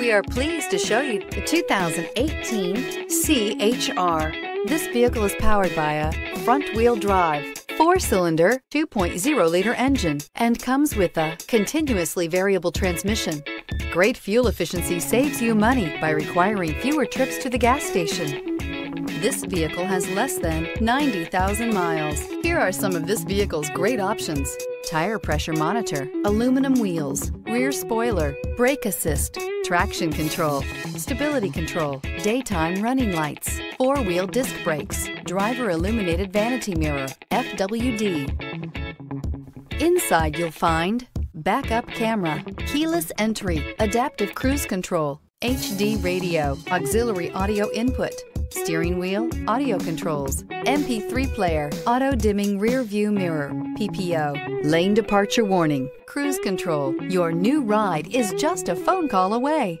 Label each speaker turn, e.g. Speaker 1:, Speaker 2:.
Speaker 1: We are pleased to show you the 2018 CHR. This vehicle is powered by a front-wheel drive, four-cylinder, 2.0-liter engine, and comes with a continuously variable transmission. Great fuel efficiency saves you money by requiring fewer trips to the gas station. This vehicle has less than 90,000 miles. Here are some of this vehicle's great options. Tire pressure monitor, aluminum wheels, rear spoiler, brake assist, traction control, stability control, daytime running lights, four-wheel disc brakes, driver illuminated vanity mirror, FWD. Inside you'll find backup camera, keyless entry, adaptive cruise control, HD radio, auxiliary audio input, steering wheel, audio controls, MP3 player, auto dimming rear view mirror, PPO, lane departure warning, cruise control. Your new ride is just a phone call away.